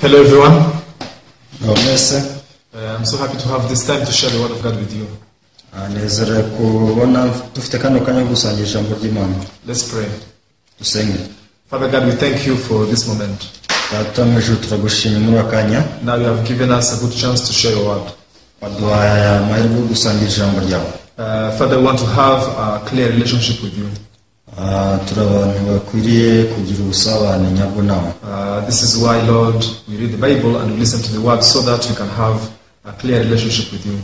Hello, everyone. Ngo mwese Uh, I'm so happy to have this time to share the Word of God with you. kubona dufite kano kanya ko gusangira ijambo ry'imana Let's pray. dusenge Father God, we thank you for this moment. data mu ijuru turagushimye muri aka kanya Now you have given us a good chance to share your word. waduhaye amahirwe yo gusangira ijambo ryawe Uh, Father, we want to have a clear relationship with you. Ah, turi abantu bakwiriye kugira ubusabane nyabwo nawe Uh, this is why, Lord, we read the Bible and we listen to the Word so that we can have a clear relationship with you.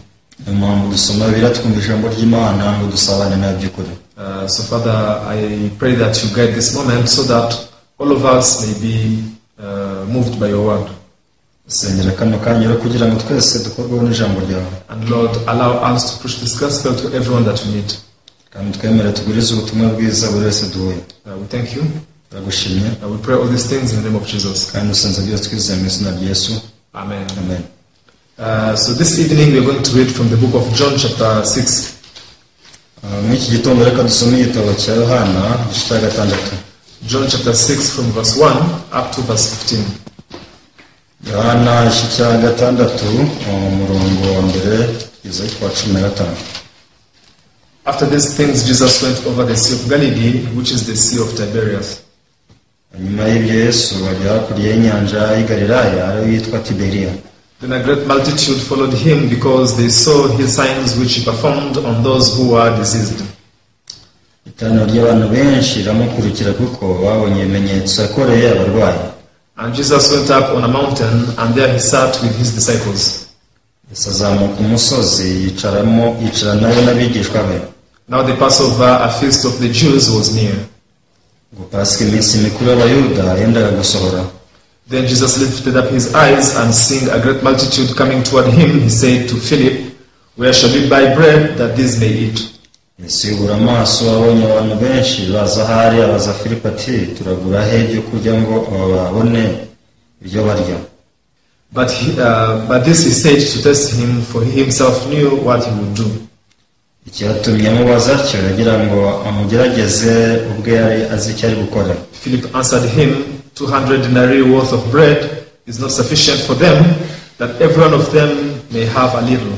niyo mpamvu dusoma twumva ijambo ry'imana ngo dusabane nawe by'ukuri Uh, so, Father, I pray that you guide this moment so that all of us may be uh, moved by your Word. kano kanya rero kugira ngo twese dukorweho n'ijambo ryawe And Lord, allow us to preach this gospel to everyone that we meet. Kandi twemere tugurize ubutumwa bwiza buri wese duhuye Uh, we thank you. turagushimye we pray all these things in the name of Jesus. kandi dusenze byose twizeye mu izina rya yesu Amen. amen Uh, so this evening we're going to read from the book of John, chapter 6. Ah, muri iki gitondo reka dusome igitabo cya yohana igice cya gatandatu John chapter 6 from verse 1 up to verse 15. yohana igice cya gatandatu umurongo wa mbere kugeza ku wa cumi na gatanu After these things, Jesus went over the Sea of Galilee, which is the Sea of Tiberias. nyuma y'ibyo yesu ajya hakurya y'inyanja y'i galilaya ariyo yitwa tiberiya Then a great multitude followed him because they saw his signs which he performed on those who were diseased. iteraniro ry'abantu benshi riramukurikira kuko babonye ibimenyetso yakoreye abarwayi And Jesus went up on a mountain, and there he sat with his disciples. yesu azamuka umusozi yicaramo yicara nawe n'abigishwa be Now the Passover, a feast of the Jews, was near. ngo pasika iminsi mikuru y'abayuda yendaga gusohora Then Jesus lifted up his eyes and seeing a great multitude coming toward him, he said to Philip, Where shall we buy bread that these may eat? yesu yubura amaso abonye abantu benshi baza ahari abaza filipo ati turagura he ibyo kurya ngo babone ibyo barya But, he, uh, but this he said to test him, for he himself knew what he would do. Icyatumye amubaza atyo yagira ngo amugerageze ubwe yari azi icyo ari gukora Philip answered him, 200 denarii worth of bread is not sufficient for them, that every one of them may have a little.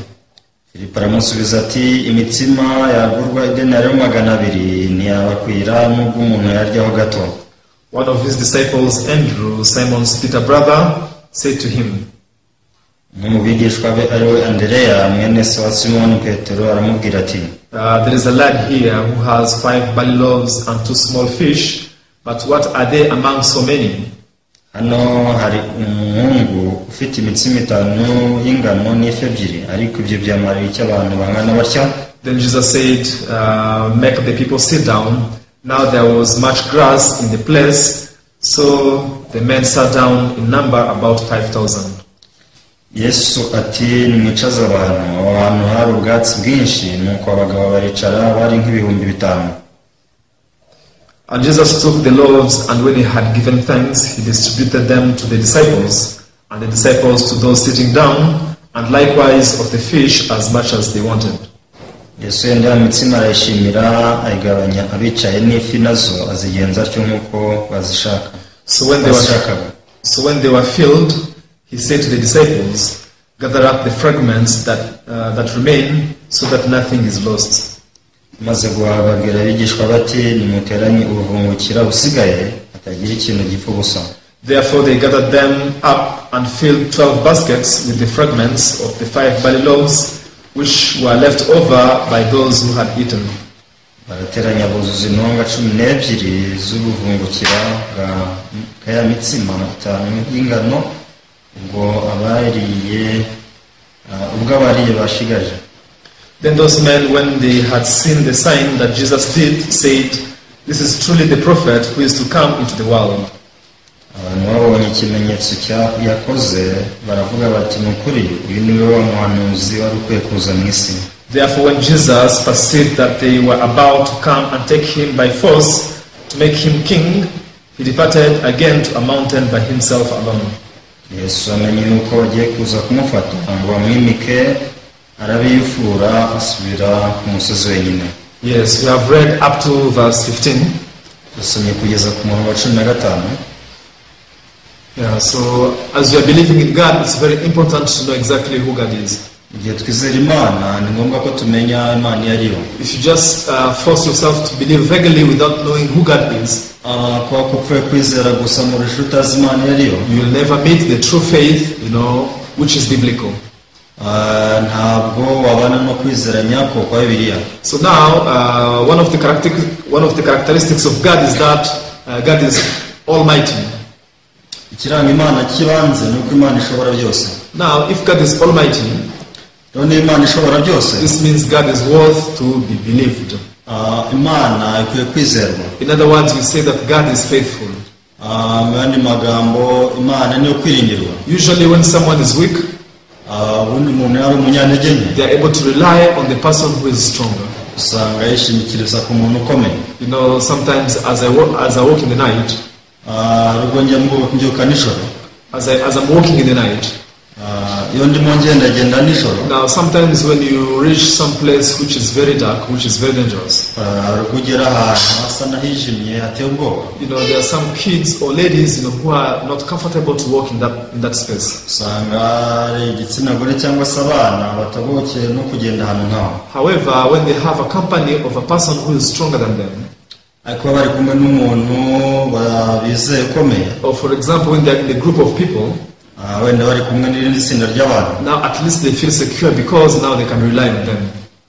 filipo aramusubiza ati imitsima yagurwa idenariyo magana abiri ntiyabakwira n'ubwo umuntu yaryaho gato One of his disciples, Andrew, Simon's Peter brother, said to him, umwe mu bigishwa be ari we andereya mwene se wa simoni petero aramubwira ati Uh, there is a lad here who has five barley loaves and two small fish, but what are they among so many? hano hari umuhungu ufite imitsima itanu y'ingano n'ifi ebyiri ariko ibyo byamarira icyo abantu bangana batya Then Jesus said, uh, Make the people sit down. Now there was much grass in the place, so the men sat down in number about 5,000. Yesu ati abantu aho hantu hari ubwatsi bwinshi nuko abagabo baricara bari nk'ibihumbi bitanu. And Jesus took the loaves, and when he had given thanks, he distributed them to the disciples, and the disciples to those sitting down, and likewise of the fish as much as they wanted. yesu yenda ya mitsima arayishimira ayigabanya abicaye n'ifi nazo azigenza atyo nk'uko bazishaka. So when they were bazishakaga. So when they were filled, he said to the disciples, Gather up the fragments that, uh, that remain, so that nothing is lost. maze abigishwa bati nimuteranye busigaye hatagira ikintu gipfa ubusa Therefore they gathered them up and filled twelve baskets with the fragments of the five barley loaves, which were left over by those who had eaten. barateranya buzuza cumi n'ebyiri bwa mitsima itanu y'ingano ubwo abariye ah, ubwo abariye bashigaje Then those men, when they had seen the sign that Jesus did, said, This is truly the prophet who is to come into the world. abantu babonye ikimenyetso yakoze baravuga bati ni ukuri uyu ni we wa muhanuzi wari ukwiye kuza mu isi Therefore, when Jesus perceived that they were about to come and take him by force to make him king, he departed again to a mountain by himself alone. Yesu amenye yuko bagiye kuza kumufata ngo bamwimike arabiyufura asubira ku musozi wenyine Yes, we have read up to verse 15. dusomye kugeza ku murongo wa cumi na gatanu Yeah, so as you are believing in God, it's very important to know exactly who God is. Igihe twizera imana ni ngombwa ko tumenya imana iyo ari yo If you just uh, force yourself to believe vaguely without knowing who God is, Ah, kuba kupfuye upfuye kwizera gusa mu rusha utazi imana iyo ari yo you will never meet the true faith, you know, which is biblical. Ah, ntabwo wabana no kwizera nyako kwa bibiliya So now, uh, one of the one of the characteristics of God is that uh, God is Almighty. ikiranga imana kibanze ni uko imana ishobora byose Now, if God is Almighty, rero imana ishobora byose this means God is worth to be believed. ah, imana ikwiye kwizerwa In other words, we say that God is faithful. Ah, mu yandi magambo imana niyo kwiringirwa Usually, when someone is weak, Ah, ubundi umuntu yari umunyantege nke they are able to rely on the person who is stronger. usanga yishingikiriza ku muntu ukomeye You know, sometimes as I walk, as I walk in the night, ubwo njya mbyuka nijoro as, I, as I'm walking in the night, Ah, iyo ndimo ngendagenda nijoro now sometimes when you reach some place which is very dark, which is very dangerous, hari ubwo ugera ahantu hasa n'ahijimye hateye ubwoba you know, there are some kids or ladies, you know, who are not comfortable to walk in that, in that space. usanga ari igitsina gore cyangwa se abana batabokeye no kugenda ahantu nk'aho However, when they have a company of a person who is stronger than them, ariko bari kumwe n'umuntu bizeye ukomeye or for example, when they're in a group of people, wenda bari kumwe n'irindi tsinda ry'abantu now at least they feel secure because now they can rely on them.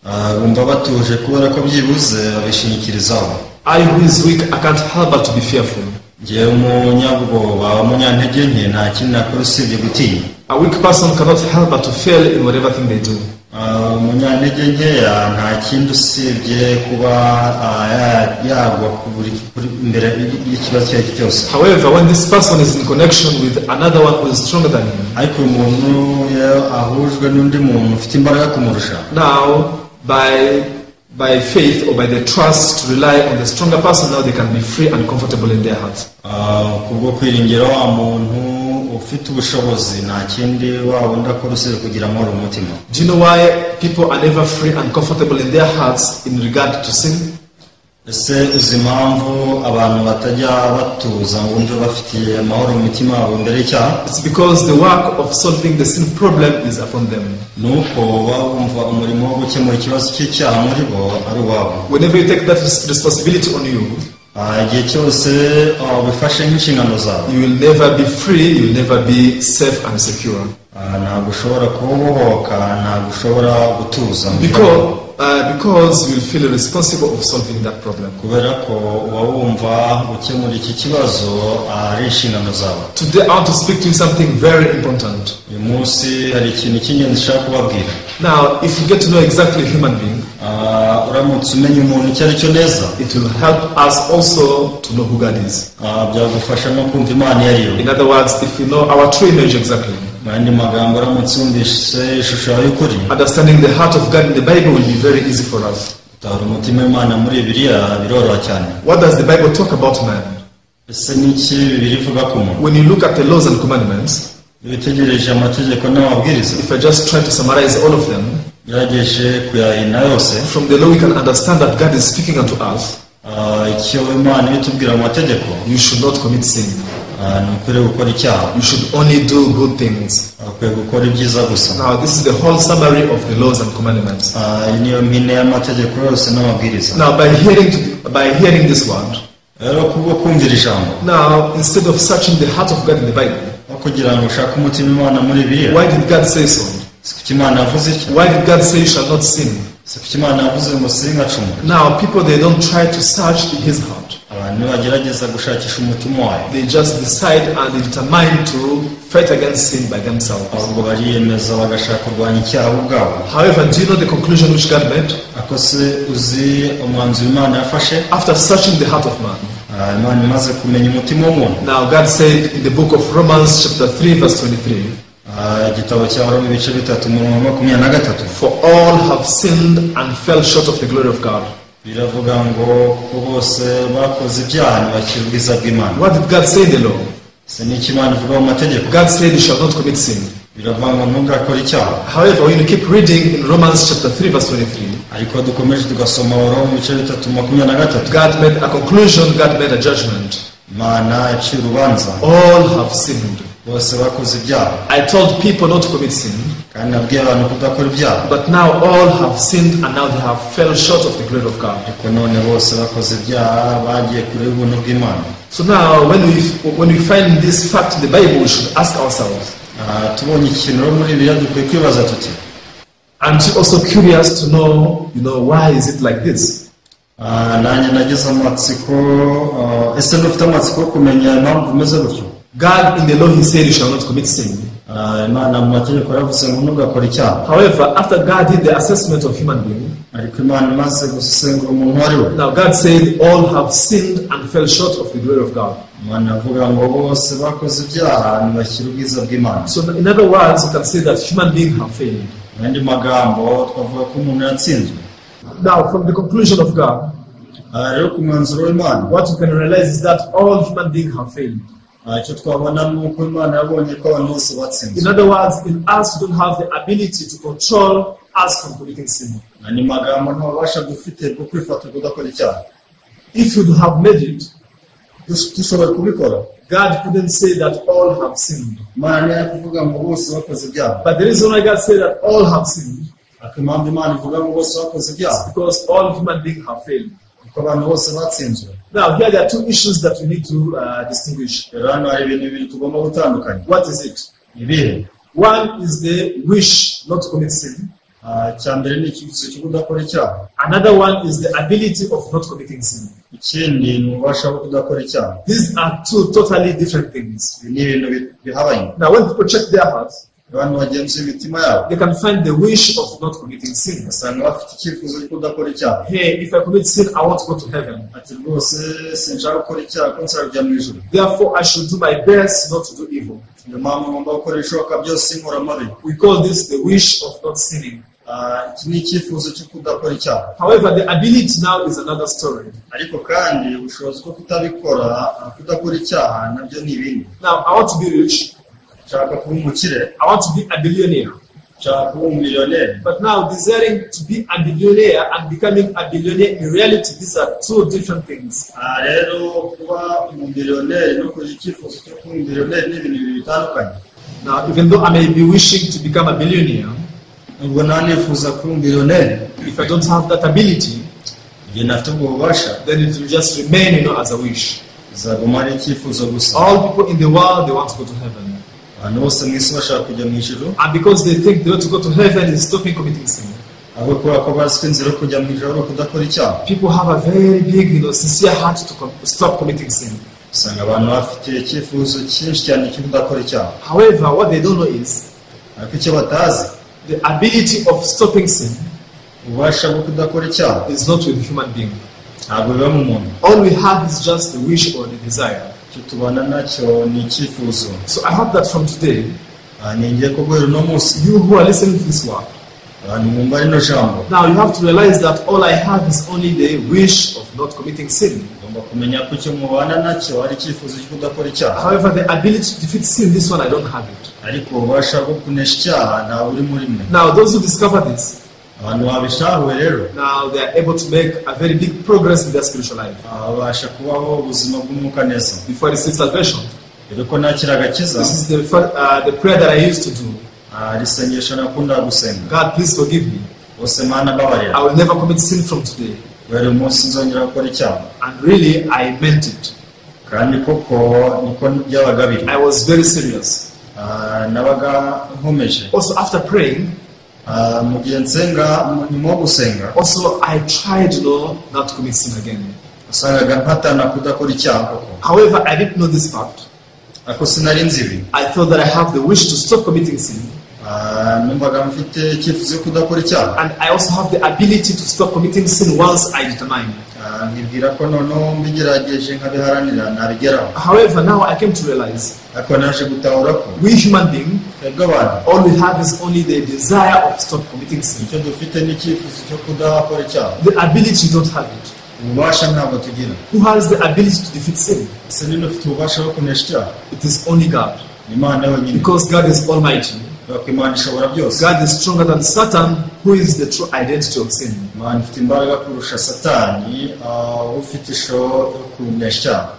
Ah, bumva batuje kubera ko byibuze babishingikirizaho I who is weak, I can't help but to be fearful. ngewe umunyabwoba umunyantege nke nta kindi nakora usibye gutinya A weak person cannot help but to fail in whatever thing they do. Ah, umunyantege nkeya nta kindi usibye kuba ah, yagwa ku buri kuri- imbere y'ikibazo icyo ari cyo cyose However, when this person is in connection with another one who is stronger than him, ariko uyu muntu ahujwe n'undi muntu ufite imbaraga kumurusha now by by faith or by the trust to rely on the stronger person, now they can be free and comfortable in their hearts. Ah, kubwo kwiringira wa muntu ufite ubushobozi nta kindi wa wundi akora usibye kugira amahoro mu mutima Do you know why people are never free and comfortable in their hearts in regard to sin? ese uzi impamvu abantu batajya batuza ngo bafitiye amahoro mu mitima yabo imbere y'icyaha It's because the work of solving the sin problem is upon them. ni uko baba bumva umurimo wo gukemura ikibazo cy'icyaha muri bo ari uwabo Whenever you take that responsibility on you, zawe you will never be free, you will never be safe and secure. Ah, ntabwo ushobora kubohoka ntabwo ushobora gutuza mu Because, you will feel responsible of solving that problem. kubera ko uba wumva gukemura iki kibazo ah, ari inshingano zawe Today I want to speak to you something very important. uyu munsi hari ikintu cy'ingenzi nshaka kubabwira Now, if you get to know exactly human being, Ah, uramutse umenya umuntu icyo ari cyo neza it will help us also to know who God is. ah, byagufasha no kumva imana iyo ari yo In other words, if you know our true image exactly, mu yandi magambo uramutse wumvise ishusho yawe y'ukuri understanding the heart of God in the Bible will be very easy for us. utahura umutima w'imana muri bibiliya biroroha cyane What does the Bible talk about man? ese ni iki bibiri ivuga ku muntu When you look at the laws and commandments, iyo witegereje amategeko n'amabwiriza if I just try to summarize all of them, ugerageje kuyahina yose from the law we can understand that God is speaking unto us. ah, icyo imana ibitubwira mu mategeko You should not commit sin. Ah, ni ukwiriye gukora icyaha You should only do good things. ukwiye gukora ibyiza gusa Now, this is the whole summary of the laws and commandments. Ah, iyi niyo mpine y'amategeko yose n'amabwiriza Now, by hearing to, by hearing this word, rero kubwo kumvira ijambo now instead of searching the heart of God in the Bible, kugira ngo ushake umutima imana muri biriya why did God say so? si imana yavuze ityo Why did God say you shall not sin? si imana yavuze ngo singacumure Now, people they don't try to search His heart. Abantu nibagerageza gushakisha umutima wayo They just decide and they determine to fight against sin by themselves. ahubwo bariyemeza bagashaka kurwanya icyaha bo ubwabo However, do you know the conclusion which God made? ako se uzi umwanzuro imana yafashe After searching the heart of man. Ah, imana imaze kumenya umutima w'umuntu Now, God said in the book of Romans, chapter 3, verse 23, Ah, igitabo cya roma ibice bitatu umurongo wa makumyabiri na gatatu For all have sinned and fell short of the glory of God. Biravuga ngo kuko bose bakoze ibyaha ntibakira ubwiza bw'imana What did God say the law? se n'icyo imana ivuga mu mategeko God said you shall not commit sin. biravuga ngo ntugakore icyaha However, when you keep reading in Romans chapter 3, verse 23, ariko dukomeje tugasoma roma ibice bitatu makumyabiri na gatatu God made a conclusion, God made a judgment. imana iciye urubanza All have sinned. Bose bakoze ibyaha I told people not to commit sin, kandi nabwiye abantu kudakora ibyaha but now all have sinned and now they have fell short of the glory of God. ariko none bose bakoze ibyaha bagiye kure y'ubuntu bw'imana So now, when we when we find this fact in the Bible, we should ask ourselves: Ah, tubonye ikintu rero muri bibiliya dukwiye kwibaza tuti i'm also curious to know, you know, why is it like this? Ah, nanjye nagize amatsiko ah, ese dufite amatsiko yo kumenya impamvu umeze gutyo God in the law He said you shall not commit sin. Imana mu mategeko yaravuze ngo ntugakore icyaha However, after God did the assessment of human being, ariko imana imaze gusesengura umuntu uwo we now God said all have sinned and fell short of the glory of God. imana avuga ngo bose bakoze ibyaha ntibashyire ubwiza bw'imana So in other words, you can say that human beings have failed. mu yandi magambo twavuga ko umuntu yatsinzwe Now, from the conclusion of God, Ah, rero ku mwanzuro w'imana what you can realize is that all human beings have failed. Icyo twabona ni uko imana yabonye ko abantu bose batsinzwe In other words, in us, we don't have the ability to control us from committing sin. andi magambo nta bubasha dufite bwo kwifata kudakora icyaha If you have made it, Dus- dushoboye kubikora God couldn't say that all have sinned. imana niyo yari kuvuga ngo bose bakoze ibyaha But the reason why God said that all have sinned ariko impamvu imana ivuga ngo bose bakoze ibyaha is because all human beings have failed. Kuko abantu bose batsinzwe Now, here there are two issues that we need to uh, distinguish. rero hano hari ibintu bibiri tugomba gutandukanya What is it? ibihe One is the wish not to commit sin. Mbere ni icyifuzo cyo kudakora icyaha Another one is the ability of not committing sin. ikindi ni ububasha bwo kudakora icyaha These are two totally different things. ibi ni ibintu bi- bihabanye Now, when people check their hearts, abantu bagenzuye imitima yabo they can find the wish of not committing sin. basanga bafite icyifuzo cyo kudakora icyaha Hey, if I commit sin, I want to go to heaven. ati rwose sinshaka gukora icyaha ko nshaka mu ijuru Therefore, I should do my best not to do evil. niyo mpamvu ngomba gukora ibishoboka byose nkora amabi We call this the wish of not sinning. Ah, iki ni icyifuzo cyo kudakora icyaha However, the ability now is another story. ariko kandi ubushobozi bwo kutabikora ah, kudakora icyaha nabyo ni ibindi Now, I want to be rich. Nshaka kuba umukire I want to be a billionaire. nshaka kuba umumiliyoneri But now, desiring to be a billionaire and becoming a billionaire, in reality, these are two different things. aha rero kuba umumiliyoneri no kugira icyifuzo cyo kuba umumiliyoneri ni ibintu bibiri bitandukanye Now, even though I may be wishing to become a billionaire, ubwo nta nifuza kuba umumiliyoneri if I don't have that ability, igihe ntafite ubwo bubasha then it will just remain, you know, as a wish. bizaguma ari icyifuzo gusa All people in the world, they want to go to heaven. Isi bashaka kujya mu ijuru And because they think the way to go to heaven is stopping committing sin. ahubwo kubera ko bazi ko inzira yo kujya mu ijuru ari ukudakora icyaha People have a very big, you know, sincere heart to stop committing sin. usanga abantu bafite icyifuzo cyinshi cyane cyo kudakora icyaha However, what they don't know is ariko icyo batazi the ability of stopping sin ububasha bwo kudakora icyaha is not with human being. ntabwo biba mu muntu All we have is just the wish or the desire. Icyo tubona nacyo ni icyifuzo. So I hope that from today, Ah, ko guhera uno munsi. you who are listening to this word, abantu mwumva rino jambo. now you have to realize that all I have is only the wish of not committing sin. ugomba kumenya ko icyo mubana nacyo ari icyifuzo cyo kudakora icyaha. However, the ability to defeat sin, this one I don't have it. ariko ubasha bwo kunesha icyaha ntawe uri muri mwe. Now, those who discover this, abantu babishahuye rero now they are able to make a very big progress in their spiritual life babasha kubaho ubuzima bw'umwuka neza before the salvation. ko nakira agakiza This is the, uh, the prayer that I used to do. ah, gusenga God, please forgive me. bose mana I will never commit sin from today. guhera munsi nzongera gukora icyaha And really, I meant it. kandi koko niko byabaga biri I was very serious. Ah, nabaga nkomeje Also, after praying, mu gihe nsenga nyuma yo gusenga also I tried, no not to commit sin again. wasangaga mpatana kudakora icyaha koko However, I didn't know this fact. ariko sinari nzi ibi I thought that I have the wish to stop committing sin, numvaga mfite icyifuzo cyo kudakora icyaha and I also have the ability to stop committing sin once I determine. Ah, nkibwira ko noneho mbigerageje nkabiharanira nabigeraho However, now I came to realize ariko naje gutahura ko. we human abantu all we have is only the desire of stop committing sin. The ability, you don't have it. Who has the ability to defeat sin? It is only God. Because God is almighty. God is stronger than Satan, who is the true identity of sin. ah,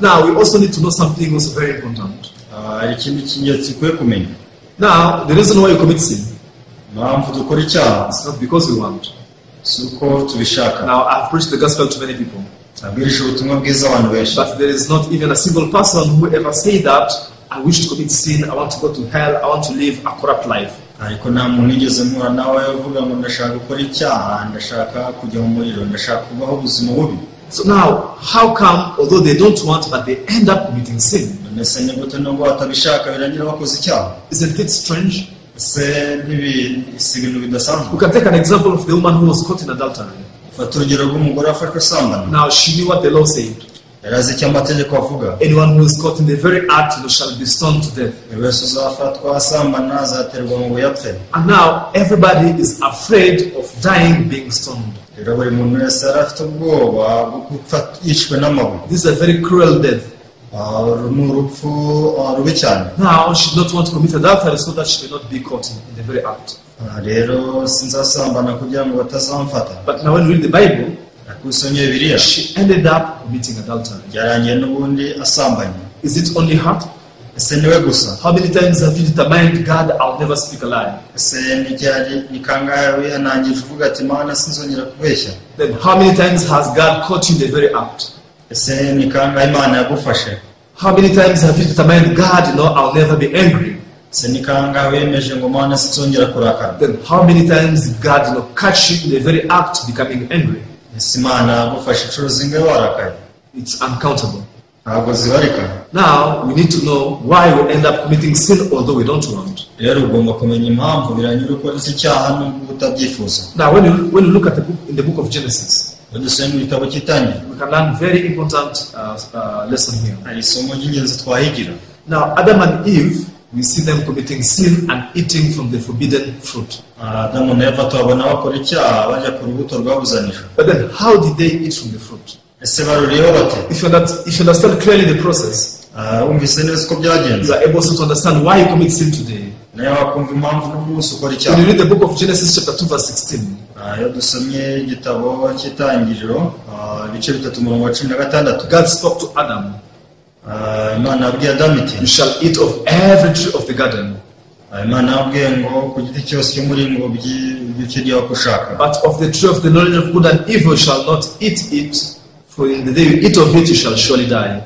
Now, we also need to know something also very important. Hari ikindi cy'ingenzi ukwiye kumenya Now, the reason why you commit sin. Impamvu dukora icyaha is not because we want. si uko tubishaka Now, I've preached the gospel to many people, nabwirije ubutumwa bwiza abantu benshi but there is not even a single person who ever said that I wish to commit sin, I want to go to hell, I want to live a corrupt life. ariko nta muntu wigeze mpura nawe uvuga ngo ndashaka gukora icyaha ndashaka kujya mu muriro ndashaka kubaho ubuzima bubi. So now, how come, although they don't want, but they end up committing sin? Mbese gute nubwo batabishaka birangira bakoze icyaha Isn't it strange? ese ntibi- si ibintu bidasanzwe We can take an example of the woman who was caught in adultery. fata urugero rw'umugore wafashwe asambana Now, she knew what the law said. yari azi icyo amategeko avuga Anyone who is caught in the very act you know, shall be stoned to death. buri wese uzafatwa asambana azaterwa mu buyapfe And now everybody is afraid of dying being stoned. rero buri muntu wese yari afite ubwoba bwo gupfa yishwe n'amabuye This is a very cruel death. Uru ni urupfu ah, rubi cyane Now she did not want to commit adultery so that she may not be caught in, in the very act. Ah, rero sinzasambana kugira ngo batazamfata But now when you read the Bible, she ended up committing adultery. byarangiye n'ubundi asambanye Is it only her? ese niwe gusa How many times have you determined, God, I'll never speak a lie? ese ni ryari wihanangije uvuga ati mana sinzongera kubeshya Then how many times has God caught you in the very act? Ese nikanga imana yagufashe How many times have you determined, God, no I'll never be angry? nikanga wemeje ngo sinzongera kurakara Then how many times did God, know, catch you in the very act becoming angry? ese imana yagufashe inshuro zingahe warakaye It's uncountable. ntabwo zibarika Now we need to know why we end up committing sin although we don't want. rero ugomba kumenya impamvu biranyura uko nubwo utabyifuza Now when you, when you look at the book in the book of Genesis, iyo dusomye mu cy'itangira we can learn very important uh, uh, lesson here. hari isomo ry'ingenzi twahigira Now Adam and Eve, we see them committing sin and eating from the forbidden fruit. adamu na eva tubabona bakora icyaha bajya ku rubuto rwabuzanijwe But then how did they eat from the fruit? ese baruriyeho bate If you, under, if you understand clearly the process, Ah, wumvise neza uko byagenze you are able to understand why you commit sin today. nawe wakumva impamvu n'umunsi ukora When icyaha you read the book of Genesis chapter 2 verse 16, Ah, iyo dusomye igitabo cy'itangiriro ah, ibice bitatu umurongo wa cumi na gatandatu. God spoke to Adam, Ah, imana yabwiye adamu iti you shall eat of every tree of the garden, Ah, imana yabwiye ngo ku giti cyose cyo muri ngo by'ukiryaho ko ushaka. But of the tree of the knowledge of good and evil shall not eat it, for in the day you eat of it you shall surely die.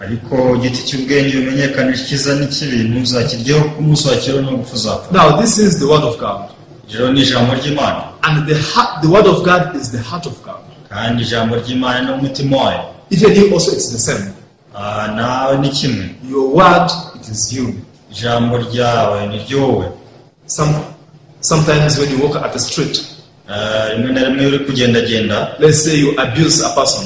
ariko igiti cy'ubwenge bumenyekanisha icyiza n'ikibi ntuzakiryeho ku munsi wakiriho no gupfa uzapfa Now this is the word of God, rero ni ijambo ry'imana and the heart, the word of God is the heart of God. kandi ijambo ry'imana ni umutima wayo Even you also it's the same. Ah, nawe ni kimwe Your word it is you. ijambo ryawe ni ryowe Some sometimes when you walk at the street, Ah, rimwe na rimwe uri kugendagenda let's say you abuse a person.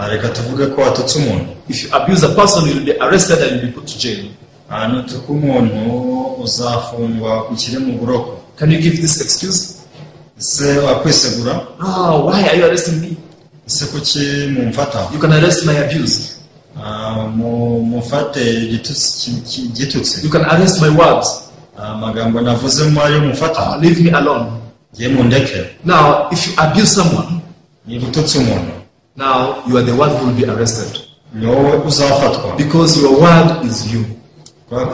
ah, reka tuvuge ko watutse umuntu If you abuse a person, you will be arrested and you'll be put to jail. Ah, nutuka umuntu uzafungwa ukiri mu buroko Can you give this excuse? Oh, why are you arresting me? ese kuki mumfata You can arrest my abuse. Ah, mufate igitutsi ki- ki- igitutsi You can arrest my words. Ah, amagambo navuze mu mufata leave me alone. mundeke Now, if you abuse someone, niba ututse umuntu now you are the one who will be arrested. uzafatwa Because your word is you. Now,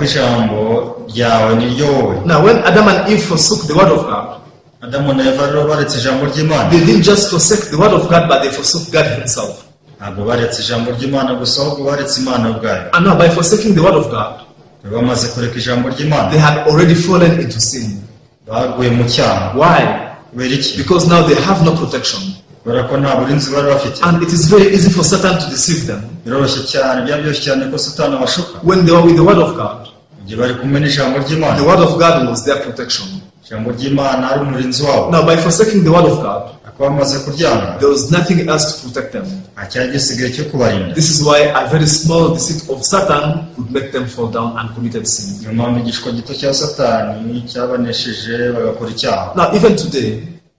when Adam and Eve forsook the word of God, adamu na eva rero baretse ijambo ry'imana they didn't just forsake the word of God, but they forsook God Himself. ntabwo baretse ijambo ry'imana gusa ahubwo baretse imana ubwayo And now, by forsaking the word of God, Bari bamaze kureka ijambo ry'imana they had already fallen into sin. baguye mu cyaha Why? Because now they have no protection. Kubera ko nta burinzi bari bafite And it is very easy for Satan to deceive them. biroroshye cyane byaba byoroshye cyane ko satani abashuka When they were with the word of God, igihe bari kumwe n'ijambo ry'imana the word of God was their protection. ijambo ry'imana ari umurinzi wabo Now, by forsaking the word of God, ariko bamaze kuryama there was nothing else to protect them. nta cyari gisigaye cyo kubarinda This is why a very small deceit of Satan could make them fall down and committed sin. niyo mpamvu igishwa gito cya satani cyabanesheje bagakora icyaha Now, even today,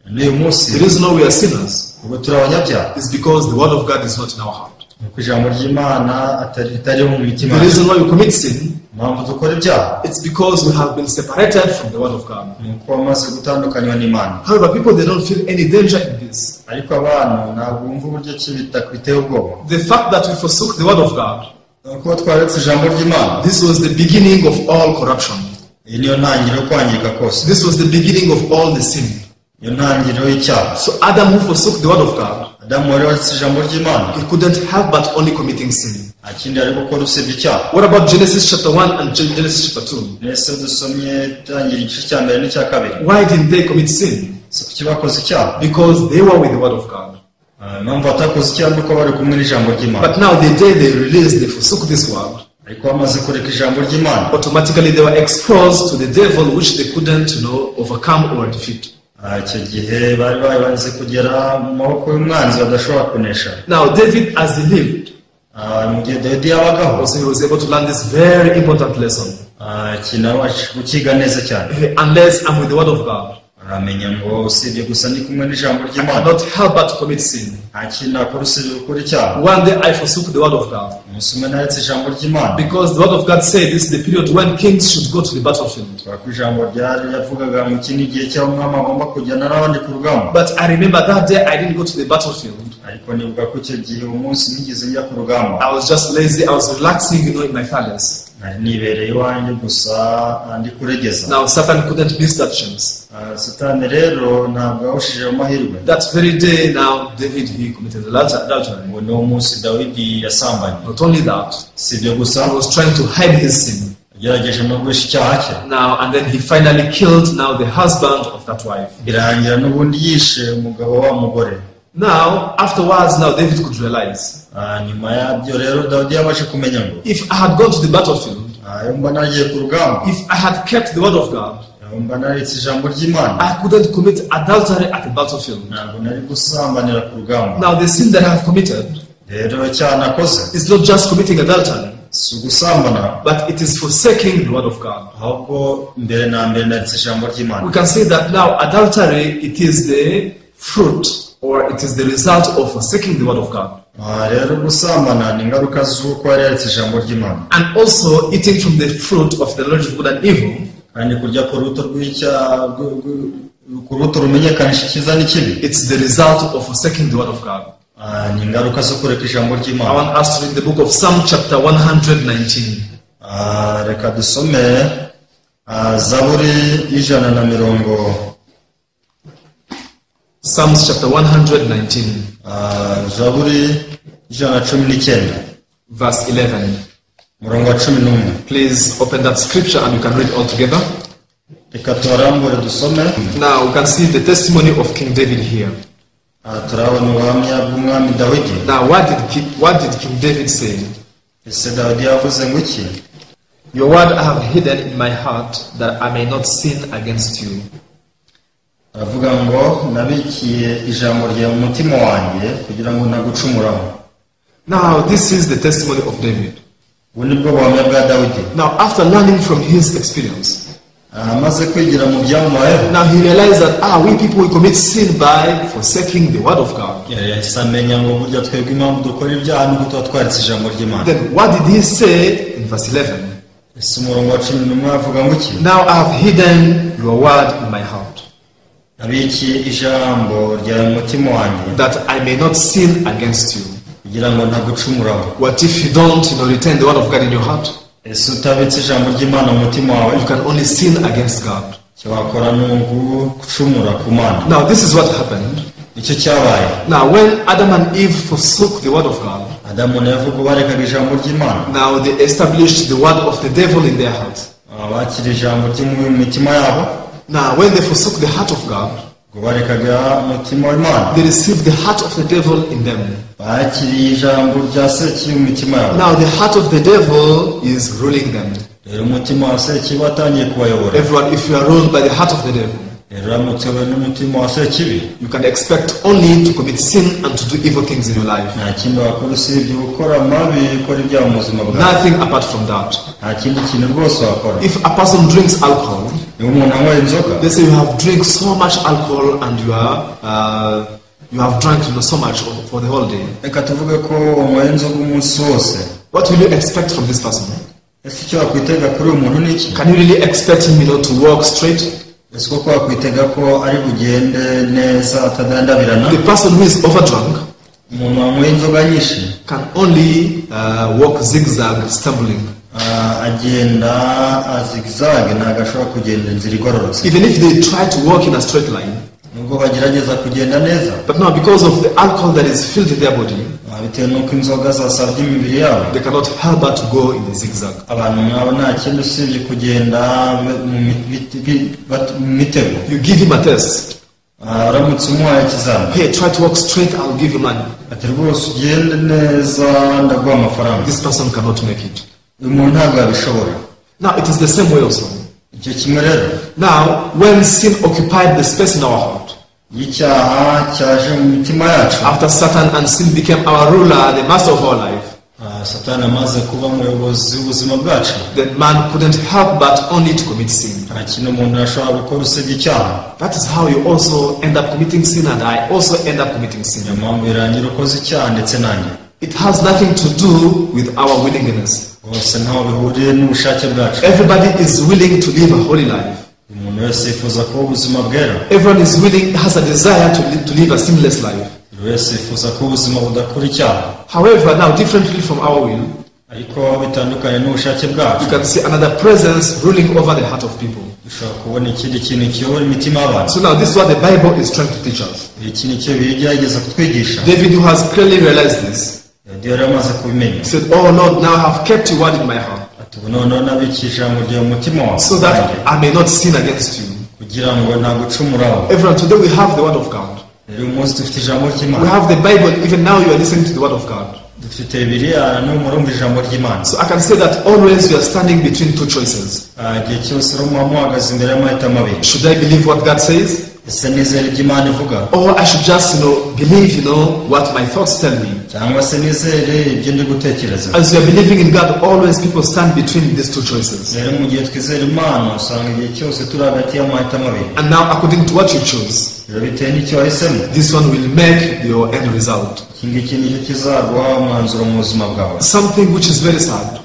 n'uyu munsi the reason why we are sinners abanyabyaha is because the word of God is not in our heart. nuko ijambo ry'imana atari ritariho mu mitima The reason why we commit sin impamvu dukora ibyaha It's because we have been separated from the Word of God. ni wamaze gutandukanywa n'imana However, people they don't feel any danger in this. ariko abantu ntabwo bumva uburyo ki bitakbiteye ubwoba The fact that we forsook the Word of God, ni twaretse ijambo ry'imana this was the beginning of all corruption. iyi niyo ntangiriro kwangirika kose This was the beginning of all the sin. Iyo ntangiriro y'icyaha So Adam, who forsook the Word of God, adamu wari waretse ijambo ry'imana he couldn't help but only committing sin. nta kindi ari gukora usibye icyaha What about Genesis chapter 1 and Genesis chapter 2? mbese dusomye itangira igice cya mbere n'icya kabiri Why didn't they commit sin? si kuki bakoze icyaha Because they were with the Word of God. Ah, impamvu batakoze icyaha ni bari kumwe n'ijambo ry'imana But now the day they released, they forsook this word. ariko bamaze kureka ijambo ry'imana Automatically they were exposed to the devil, which they couldn't, you know, overcome or defeat. Ah, icyo gihe bari bamaze kugera mu maboko y'umwanzi badashobora kunesha. Now David, as he lived, Ah, mu gihe dawidi yabagaho. Also he was able to learn this very important lesson. ah, ikintu abashije kukiga neza cyane. Unless I'm with the Word of God, aramenya ngo usibye gusa ni kumwe n'ijambo ry'imana cannot help but commit sin. nta kintu nakora usibye gukora icyaha One day I forsook the Word of God. umunsi umwe naretse ijambo ry'imana Because the Word of God said this is the period when kings should go to the battlefield. kubera ko ijambo ryari yavugaga mu kindi gihe cy'aho umwami agomba kujyana n'abandi ku rugamba But I remember that day I didn't go to the battlefield. ariko nibuka ko icyo gihe umunsi munsi nigeze njya ku rugamba I was just lazy. I was relaxing, you know, in my palace. Nari nibereye iwanjye gusa ah, ndi kuregeza Now Satan couldn't miss that chance. Ah, satani rero ntabwo yahushije ayo mahirwe That very day, now David he committed adulter- adultery. ngo niwo munsi dawidi yasambanye Not only that, si ibyo gusa he was trying to hide his sin. yagerageje no guhisha icyaha cye Now and then he finally killed now the husband of that wife. birangira n'ubundi yishe umugabo wa mugore Now afterwards, now David could realize Ah, if I had gone to the battlefield, ah, if I had kept the word of God, I couldn't commit adultery at the battlefield. Now the sin that I have committed is not just committing adultery, but it is forsaking the word of God. We can say that now adultery it is the fruit or it is the result of forsaking the word of God. Ah, rero gusambana ni ingaruka z'uko yari yaretse ijambo ry'imana And also eating from the fruit of the knowledge of good and evil, kandi kurya ku rubuto rw'icyaha rw- rw- ku rubuto rumenyekanisha icyiza n'ikibi it's the result of forsaking the word of God. Ah, ni ingaruka zo kureka ijambo I ry'imana want us to read the book of Psalm chapter 119. Ah, reka dusome zaburi y'ijana na mirongo Psalms chapter 119, ah, zaburi y'ijana cumi n'icyenda verse 11. umurongo wa cumi n'umwe Please open that scripture and you can read all together. reka tuharambure dusome Now we can see the testimony of King David here. Turabona ubuhamya bw'umwami dawidi Now, what did, Ki- what did King David say? ese dawidi yavuze ngo iki Your word I have hidden in my heart that I may not sin against you. Aravuga ngo nabikiye ijambo ryawe mu mutima wanjye kugira ngo nagucumuraho Now, this is the testimony of David. ubu ni bwo buhamya bwa dawidi Now, after learning from his experience, Ah, amaze kwigira mu byamubayeho now he realized that, ah, we people we commit sin by forsaking the word of God. yahise amenya ngo burya twebwe impamvu dukora ibyaha ni tuba twaretse ijambo ry'imana Then, what did he say in verse 11? ese umurongo wa cumi n'umwe avuga ngo iki Now I have hidden your word in my heart, that I may not sin against you. kugira ngo ntagucumuraho What if you don't, you know, retain the word of God in your heart? ese utabitse ijambo ry'imana mu mutima wawe You can only sin against God. icyo wakora ni ugucumura ku mana Now, this is what happened. Now, when Adam and Eve forsook the word of God, adamu na eva ubwo barekaga ijambo ry'imana now they established the word of the devil in their hearts. Bakira ijambo ry'umubi mu mitima yabo Now, when they forsook the heart of God, ngo barekaga umutima w'imana they received the heart of the devil in them. bakiriye ijambo rya sekibi mu mitima yabo Now, the heart of the devil is ruling them. rero umutima wa sekibi watangiye kubayobora Everyone, if you are ruled by the heart of the devil, rero uramutse we n'umutima wa sekibi you can expect only to commit sin and to do evil things in your life. nta kindi wakora usibye gukora amabi gukora ibyaha mu buzima bwawe Nothing apart from that. nta kindi kintu rwose wakora If a person drinks alcohol, niba umuntu anyweye inzoga they say you have drank so much alcohol and you are uh, you have drunk you know, so much for the whole day. reka tuvuge ko wanyweye inzoga umunsi wose What will you expect from this person? ese icyo wakwitega kuri uyu muntu ni iki Can you really expect him, you know, to walk straight? ese koko wakwitega ko ari bugende neza atadandabirana The person who is overdrunk umuntu wanyweye inzoga nyinshi can only uh, walk zigzag, stumbling. Ah, agenda azigizage ntabwo ashobora kugenda inzira igororotse Even if they try to walk in a straight line, nubwo bagerageza kugenda neza but now because of the alcohol that is filled in their body, ah, bitewe n'uko inzoga zasabye imibiri yabo they cannot help but to go in the zigzag. abantu nk'abo nta kindi usibye kugenda mu mitego You give him a test. Uramutse umuhaye ikizamini Hey, try to walk straight, I'll give you money. ati rwose ugende neza ndaguha amafaranga This person cannot make it. Uyu ntabwo yabishobora Now, it is the same way also. icyo kimwe rero Now, when sin occupied the space in our heart, iyo cyaje mu mitima yacu after Satan and sin became our ruler, the master of our life, ah, satani amaze kuba umuyobozi w'ubuzima bwacu then man couldn't help but only to commit sin. nta kintu umuntu yashobora gukora usibye icyaha That is how you also end up committing sin, and I also end up committing sin. niyo mpamvu birangira ukoze icyaha ndetse nanjye It has nothing to do with our willingness. bose ntaho bihuriye n'ubushake bwacu Everybody is willing to live a holy life. umuntu wese yifuza kuba Everyone is willing, has a desire to live, to live a sinless life. buri wese yifuza kuba ubuzima budakora icyaha However, now differently from our will, ariko bitandukanye n'ubushake bwacu you can see another presence ruling over the heart of people. dushobora kubona ikindi kintu kiyobora imitima y'abantu So now this is what the Bible is trying to teach us. iki ni cyo bigerageza kutwigisha David, who has clearly realized this, yari yari amaze kubimenya he said, Oh Lord, now I have kept your word in my heart, ati ubu noneho nabikije ijambo ryawe mu mutima wawe so that I may not sin against you. kugira ngo nta gucumuraho Everyone, today we have the word of God. rero uyu munsi dufite ijambo We have the Bible, even now you are listening to the word of God. dufite bibiriya n'ubu murumva ijambo ry'imana So I can say that always you are standing between two choices. Ah, igihe cyose rero muba muhagaze imbere y'amahitamo abiri Should I believe what God says? Ese nizere ibyo imana ivuga Or I should just, you know, believe, you know, what my thoughts tell me. cyangwa se nizere ibyo ndi gutekereza As you are believing in God, always people stand between these two choices. rero mu gihe twizera imana usanga igihe cyose turi hagati y'amahitamo abiri And now, according to what you choose, rero bitewe n'icyo wahisemo this one will make your end result. iki ngiki nicyo kizaguha umwanzuro mu buzima bwawe Something which is very sad.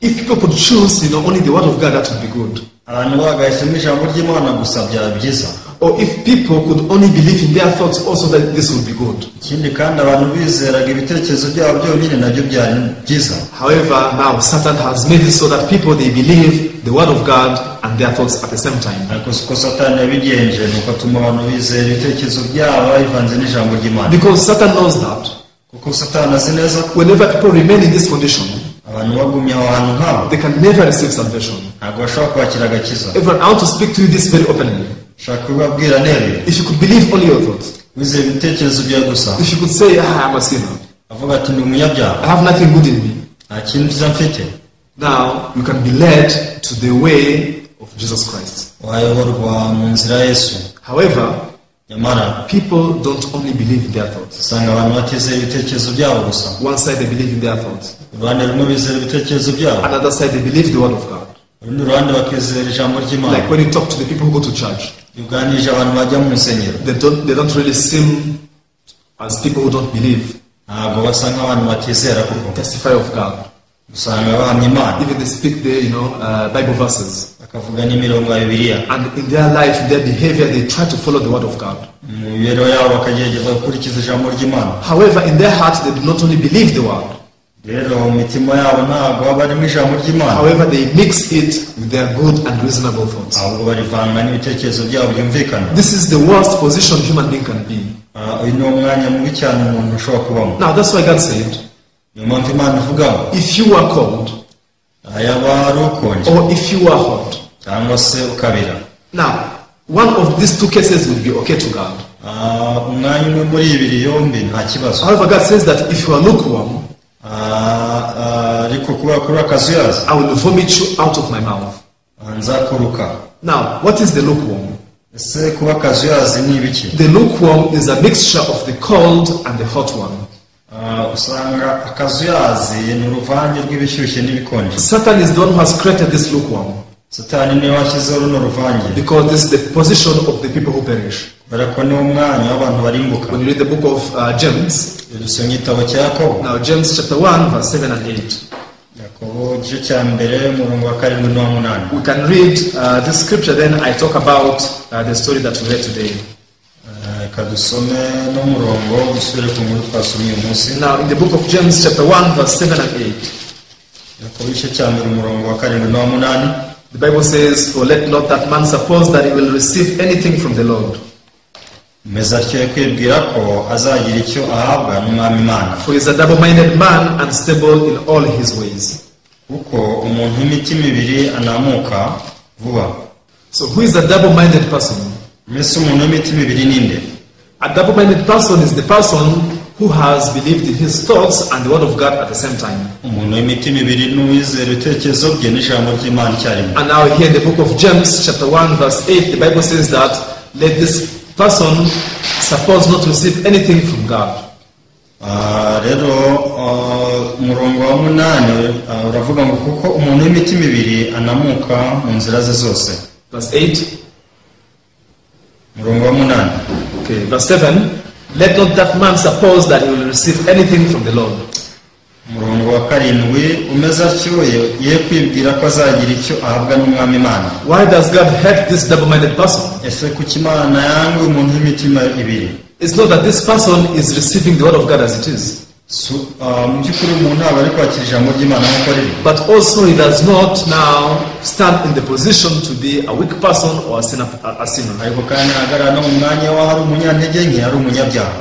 If people could choose, you know, only the word of God, that would be good. Abantu bagahisemo ijambo ry'imana gusa byaba byiza Or if people could only believe in their thoughts, also that this would be good. ikindi kandi abantu bizeraga ibitekerezo byabo byonyine nabyo byari byiza However, now Satan has made it so that people they believe the word of God and their thoughts at the same time. ariko siko satani yabigenje ni uko atuma abantu bizera ibitekerezo byabo bivanze n'ijambo ry'imana Because Satan knows that kuko satani azi neza whenever people remain in this condition, abantu bagumye aho hantu nk'aho they can never receive salvation. Ntabwo bashobora kwakira agakiza. Everyone, I want to speak to you this very openly. ushaka kubabwira neruye If you could believe only your thoughts, wizera ibitekerezo byawe gusa. if you could say, ah, I'm a sinner, avuga ati ndi umunyabyaha. I have nothing good in me, nta kintu cyiza mfite. Now you can be led to the way of Jesus Christ. wayoborwa mu nzira ya yesu. However, nyamara people don't only believe in their thoughts. usanga abantu batizera ibitekerezo byabo gusa. One side they believe in their thoughts, uruhande rumwe bizera ibitekerezo byabo. Another side they believe the word of God. Urundi ruhande bakizera ijambo ry'imana. Like when you talk to the people who go to church, iyo abantu bajya mu nsengero they don't, they don't really seem as people who don't believe, ntabwo basa nk'abantu batizera kuko. Testify of God. usanga bahamya imana. Even they speak the you know uh, Bible verses, bakavuga n'imirongo ya bibiliya. And in their life, in their behavior, they try to follow the word of God. mu mibereho yabo bakagerageza gukurikiza ijambo ry'imana. However, in their heart, they do not only believe the word. Rero mu mitima yabo ntabwo haba harimo ijambo ry'imana However, they mix it with their good and reasonable thoughts. ahubwo barivanga n'ibitekerezo byabo byumvikana This is the worst position human being can be. Ah, uyu ni umwanya mubi cyane umuntu ashobora kubamo Now, that's why God said, niyo mpamvu imana ivuga ngo if you are cold yaba ari ukonje or if you are hot. cyangwa se ukabira Now, one of these two cases will be okay to God. Ah, umwanya umwe muri ibiri yombi nta kibazo However, God says that if you are lukewarm, Uh, uh, ariko kuba kuri akazuyazi I will vomit you out of my mouth. Uh, nzakuruka Now, what is the lukewarm? ese kuba akazuyazi ni ibiki The lukewarm is a mixture of the cold and the hot one. Usanga akazuyazi ni uruvange rw'ibishyushye n'ibikonje Satan is the one who has created this lukewarm satani niwe washyizeho runo ruvange because this is the position of the people who perish. kubera niwo mwanya w'abantu barimbuka. When you read the book of uh, James, dusoma igitabo cya yakobo. now James chapter 1, verse 7 and 8. yakobo igice cya mbere umurongo wa karindwi n'uwa munani. We can read uh, this scripture, then I talk about uh, the story that we read today. Reka dusome n'umurongo dusubire ku nkuru twasomye uyu munsi. Now, in the book of James, chapter 1, verse 7 and 8, yakobo igice cya mbere umurongo wa karindwi n'uwa munani the Bible says, For let not that man suppose that he will receive anything from the Lord. meza atyo ye kwibwira ko azagira icyo ahabwa n'umwami imana For he is a double minded man, unstable in all his ways. kuko umuntu w'imitima ibiri anamuka vuba So, who is a double minded person? mbese umuntu w'imitima ibiri ninde A double minded person is the person who has believed in his thoughts and the word of God at the same time. umuntu w'imitima ibiri n'uwizera ibitekerezo bye n'ijambo ry'imana icyarimwe And now, here in the book of James, chapter 1, verse 8, the Bible says that let this person suppose not to receive anything from God. Ah, rero ah, umurongo wa munani ah, uravuga ngo kuko umuntu w'imitima ibiri anamuka mu nzira ze zose. Verse 8, umurongo wa munani. Okay, verse 7, let not that man suppose that he will receive anything from the Lord. umurongo wa karindwi umeze atyo ye- kwibwira ko azagira icyo ahabwa n'umwami imana Why does God hate this double minded person? ese kuki imana yanga umuntu w'imitima ibiri It's not that this person is receiving the word of God as it is, But also he does not now stand in the position to be a weak person or a sinner.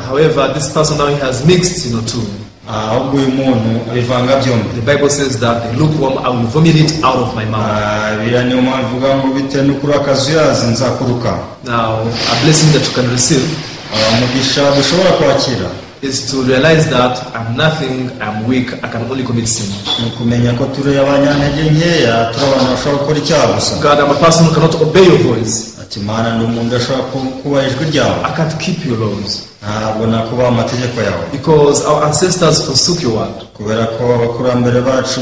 However, this person now he has mixed, you know, two. The Bible says that the lukewarm I will vomit it out of my mouth. Now, a blessing that you can receive. Is to realize that I'm nothing, I'm weak, I can only commit sin. God, I'm a person who cannot obey your voice. I can't keep your laws. ntabwo nakubaha amategeko yawe Because our ancestors forsook your word. kubera ko abakurambere bacu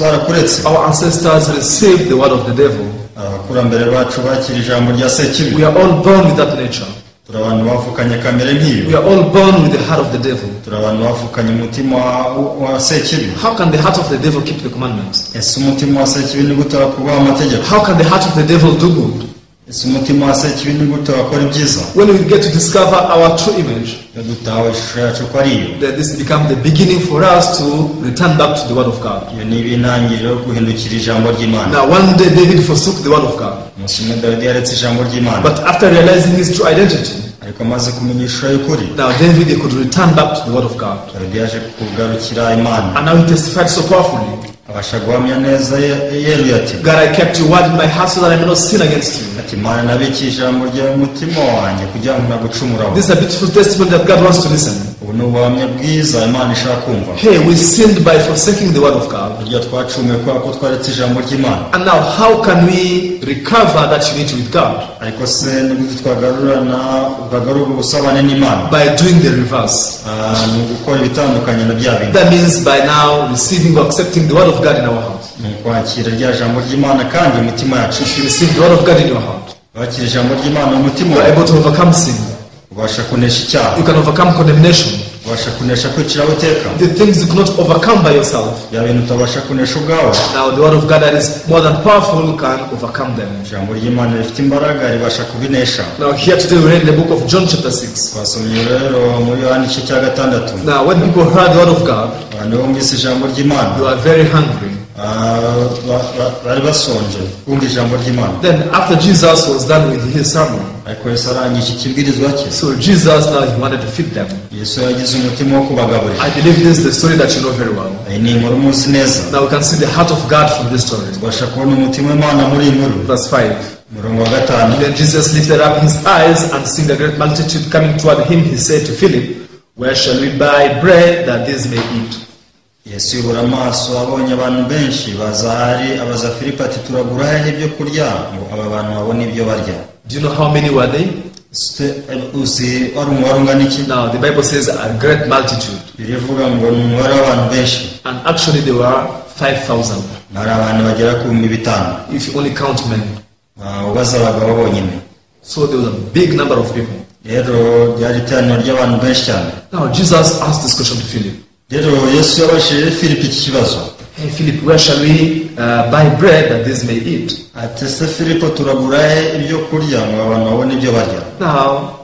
barakuretse Our ancestors received the word of the devil. abakurambere bacu bakira ijambo rya sekibi We are all born with that nature. Turi abantu bavukanye kamere nk'iyo We are all born with the heart of the devil. turi abantu bavukanye umutima wa- wa sekibi How can the heart of the devil keep the commandments? ese umutima wa sekibi ni gute wakubaha amategeko How can the heart of the devil do good? Ese umutima wa sekibi wakora ibyiza When we get to discover our true image, iyo dutawe ishusho yacu ko ari iyo then this becomes the beginning for us to return back to the word of God. iyo ni ibintangiriro yo guhindukira ijambo ry'imana Now, one day David forsook the word of God. umunsi umwe dawidi yaretse ijambo ry'imana But after realizing his true identity, ariko amaze kumenya y'ukuri now David he could return back to the word of God. dawidi yaje kugarukira imana And now he testified so powerfully abasha guhamya neza yeruye ati God, I kept your word in my heart so that I may not sin against you. ati mana nabikiye ijambo ryawe mu wanjye kugira ngo nagucumuraho This is a beautiful testimony that God wants to listen. ubu ni ubuhamya bwiza imana ishaka kumva Hey, we sinned by forsaking the word of God. Burya twacumuye kubera ko twaretse ijambo ry'imana And now, how can we recover that unity with God? ariko se n'ubundi twagarurana twagarura ubusabane n'imana By doing the reverse. Ah, ni ugukora ibitandukanye na bya bintu That means by now receiving or accepting the word of God in our heart. ni ukwakira rya jambo ry'imana kandi imitima yacu If you receive the word of God in your heart, wakira ijambo ry'imana mu mutima wawe able to overcome sin. ubasha kunesha icyaha You can overcome condemnation. Ubasha kunesha kwicira The things you cannot overcome by yourself. bya bintu utabasha kunesha ubwawe Now, the word of God that is more than powerful can overcome them. ijambo ry'imana rifite imbaraga ribasha kubinesha Now, here today we read the book of John, chapter 6. twasomye rero muri igice cya gatandatu Now, when people heard the word of God, abantu bumvise ijambo ry'imana they were very hungry. Ba- ba- bari basonje kumva ijambo ry'imana Then, after Jesus was done with his sermon, ariko yesu arangije ikibwirizwa cye so Jesus now he wanted to feed them. yesu yagize umutima wo kubagaburira I believe this is the story that you know very well. iyi ni inkuru muzi neza Now we can see the heart of God from this story. tubasha kubona umutima w'imana muri iyi nkuru Verse 5. umurongo wa gatanu Then Jesus lifted up his eyes and seeing the great multitude coming toward him, he said to Philip, Where shall we buy bread that these may eat? Yesu yubura amaso abonye abantu benshi baza ahari abaza filipo ati turagura hehe ibyo kurya ngo aba bantu babone ibyo barya Do you know how many were they? Uzi wari umubare ungana iki Now the Bible says a great multitude. birivuga ngo ni umubare w'abantu benshi And actually there were 5,000 hari abantu bagera ku bihumbi bitanu if you only count men. Ubaza abagabo bonyine So there was a big number of people. rero ryari iteraniro ry'abantu benshi cyane Now Jesus asked this question to Philip. Rero yesu yabashije filipo iki kibazo Philip, where shall we uh, buy bread that these may eat? ati se filipo turagura ibyo kurya ngo abantu babone ibyo barya Now,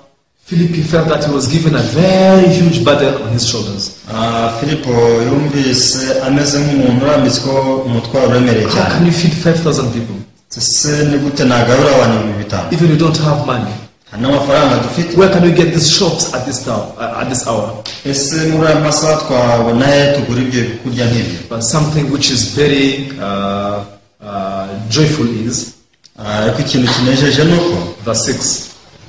Philip felt that he was given a very huge burden on his shoulders. Ah, filipo yumvise ameze nk'umuntu urambitsweho umutwaro uremereye How cyane can you feed 5,000 people? Ese ni gute nagarura abantu ibihumbi bitanu if you don't have money? N'amafaranga dufite Where can we get these shops at this, hour, uh, at this hour? ese muri aya masaha twabona he tugura ibyo kurya nk'ibyo But something which is very uh, uh, joyful is, Ah, ariko ikintu kinejeje ni uko verse 6.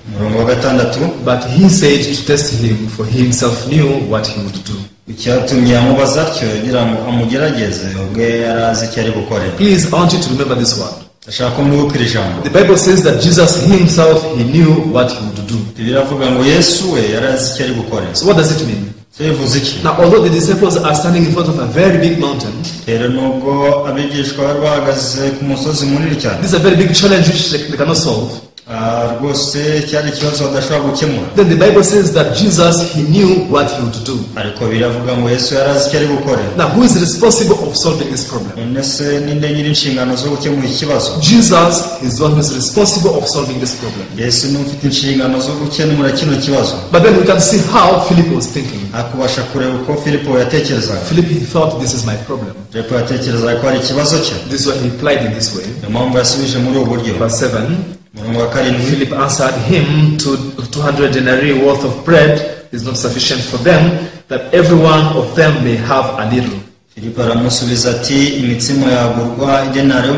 umurongo wa gatandatu But he said to test him, for he himself knew what he would do. icyatumye amubaza atyo kugira ngo amugerageze ubwe yari azi icyo ari gukorera Please, I want you to remember this word. Ndashaka ko mwibukira ijambo The Bible says that Jesus himself, he knew what he would do. biravuga ngo yesu we yari azi icyo ari gukorera So what does it mean? so bivuze iki Now, although the disciples are standing in front of a very big mountain, rero nubwo abigishwa bari bahagaze ku musozi munini cyane this is a very big challenge which they cannot solve. Uh, rwose cyari ikibazo badashobora gukemura Then the Bible says that Jesus, he knew what he would do. ariko biravuga ngo yesu yari azi icyo ari gukorera Now, who is responsible of solving this problem? none se ninde nyiri inshingano zo gukemura iki kibazo Jesus is the one who is responsible of solving this problem. yesu niwe ufite inshingano zo gukemura kino kibazo But then we can see how Philip was thinking. akubasha kureba uko filipo yatekerezaga Philip, he thought this is my problem. filipo yatekerezaga ko ari ikibazo cye This is why he replied in this way. niyo mpamvu yasubije muri ubu buryo Verse 7 umurongo wa karindwi Philip answered him, to 200 denarii worth of bread is not sufficient for them, that every one of them may have a little. filipo aramusubiza ati imitsima yagurwa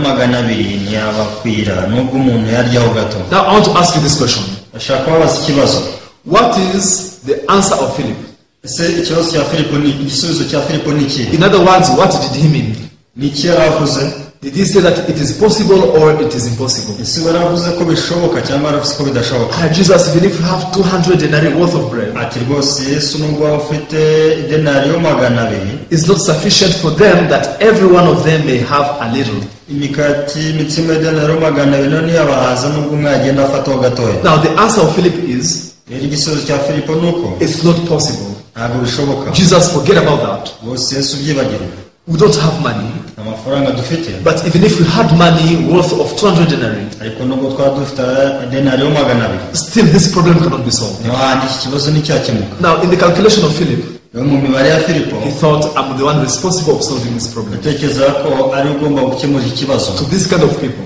magana abiri ntiyabakwira nubwo umuntu yaryaho gato Now I want to ask you this question. ashaka kubabaza ikibazo What is the answer of Philip? ese ikibazo cya filipo ni igisubizo cya filipo ni iki In other words, what did he mean? ni iki yari avuze Did he say that it is possible or it is impossible? ese yari ko bishoboka cyangwa yaravuze ko bidashoboka Ah, Jesus, even if you have 200 denarii worth of bread, ati rwose yesu nubwo waba ufite idenari yo magana abiri it's not sufficient for them that every one of them may have a little. imikati imitsima y'idenari yo magana abiri no ntiyabahaza nubwo umwe yagenda afataho gatoya Now the answer of Philip is, rero igisubizo cya filipo ni uko it's not possible. ntabwo bishoboka Jesus, forget about that. rwose yesu ubyibagirwe We don't have money. nta mafaranga dufite But even if we had money worth of 200 denarii, ariko nubwo twaba dufite idenari yo magana abiri still this problem cannot be solved. handi iki kibazo nticyakemuka Now, in the calculation of Philip, mu mibare ya filipo he thought, I'm the one responsible of solving this problem. ko ari ugomba gukemura iki kibazo To this kind of people,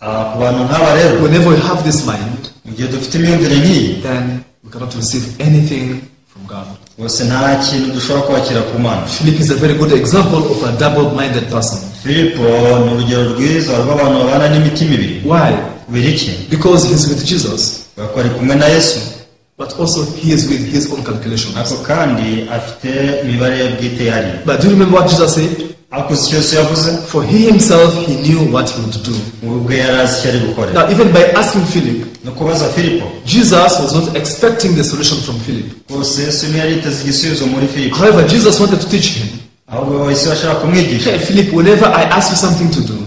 Ah, ku bantu nk'aba rero whenever we have this mind, mu gihe dufite imyumvire nk'iyi then we cannot receive anything from God. Rwose nta kintu dushobora kwakira ku mana Philip is a very good example of a double-minded person. filipo ni urugero rwiza rw'abantu babana n'imitima ibiri Why? kubera iki Because he's with Jesus, kubera ko ari kumwe na yesu but also he is with his own calculations. ariko kandi afite imibare ye bwite yari But do you remember what Jesus said? Akuze icyo yesu yavuze For he himself, he knew what he would do. we ubwe yari azi icyo ari gukorera Now, even by asking Philip, no kubaza filipo Jesus was not expecting the solution from Philip. rwose yesu ntiyari yiteze igisubizo muri filipo However, Jesus wanted to teach him. ahubwo yesu yashaka kumwigisha Hey, Philip, whenever I ask you something to do,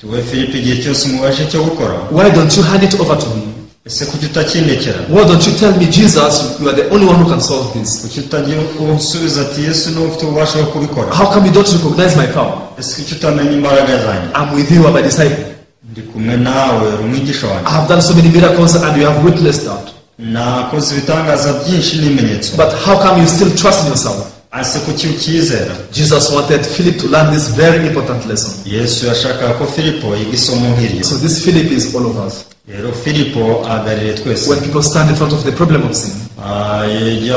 tuwe filipo igihe cyose umubajije icyo gukora why don't you hand it over to me? Ese kuki utakindekera Why don't you tell me, Jesus, you are the only one who can solve this? kuki utagira usubiza ati yesu niwe ufite ububasha bwo kubikora How come you don't recognize my power? ese kuki utamenya imbaraga zanjye I'm with you, I'm a disciple. ndi kumwe nawe uri umwigisha wanjye I have done so many miracles and you have witnessed that. nakoze ibitangaza byinshi n'ibimenyetso But how come you still trust in yourself? Ah, ukizera Jesus wanted Philip to learn this very important lesson. yesu yashakaga ko filipo yiga isomo nk'iryo So this Philip is all of us. Rero filipo ahagarariye twese. When people stand in front of the problem of sin, Ah, igihe igihe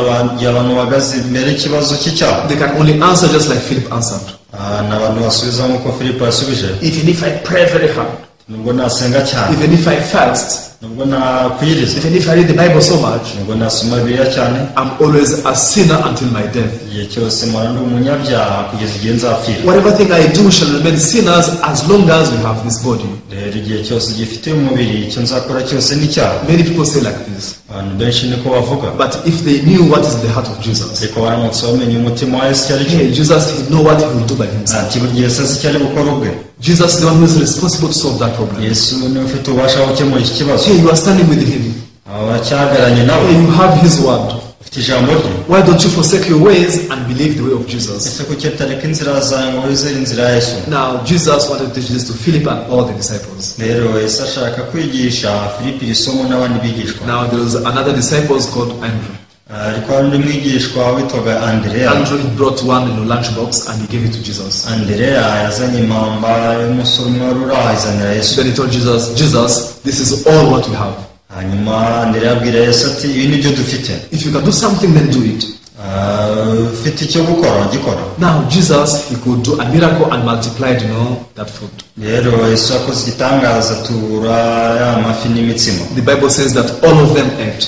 abantu bahagaze imbere y'ikibazo cy'icyaha. they can only answer just like Philip answered. Ah, ni abantu basubiza nk'uko filipo yasubije. Even if I pray very hard, nubwo nasenga cyane. even if I fast, nubwo nakwiriza even if I read the Bible so much, nubwo nasoma bibiliya cyane I'm always a sinner until my death. igihe cyose mpora ndi umunyabyaha kugeza igihe nzapfira Whatever thing I do shall remain sinners as long as we have this body. rero igihe cyose gifite umubiri icyo nzakora cyose ni icyaha Many people say like this. abantu benshi niko bavuga But if they knew what is the heart of Jesus, ariko baramutse bamenye umutima wa yesu icyo ari cyo Jesus, he know what he will do by himself. ati buri gihe sasa icyo ari ubwe Jesus is the one who is responsible to solve that problem. yesu niwe ufite ububasha bwo gukemura iki kibazo Hey, you are standing with him. aba cyahagaranye nawe Hey, you have his word. ufite ijambo rye Why don't you forsake your ways and believe the way of Jesus? ese kuki utareka inzira zawe ngo wizere inzira ya yesu Now, Jesus wanted to teach this to Philip and all the disciples. rero yesu ashaka kwigisha filipi iri n'abandi bigishwa Now, there was another disciple called Andrew. Ariko hari undi mwigishwa witwaga andereya Andrew brought one in a lunchbox and he gave it to Jesus. andereya yazanye impamba y'umusore umwe wari yesu Then he told Jesus, Jesus, this is all what we have. hanyuma andereya abwira yesu ati ibi ni byo dufite If you can do something, then do it. Ah, ufite icyo gukora gikora Now, Jesus, he could do a miracle and multiplied, you know, that food. rero yesu yakoze igitangaza tubura ya mafi n'imitsima The Bible says that all of them ate.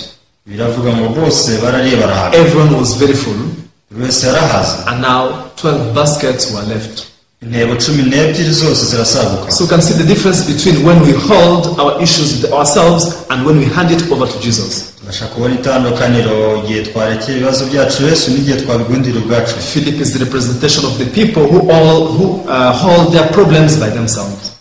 Biravuga ngo bose barariye barahaga Everyone was very full, buri wese yarahaze and now 12 baskets were left. intebo cumi n'ebyiri zose zirasaguka So you can see the difference between when we hold our issues with ourselves and when we hand it over to Jesus. turashaka kubona itandukaniro igihe twarekeye ibibazo byacu yesu n'igihe twabigundira ubwacu Philip is the representation of the people who all who uh, hold their problems by themselves.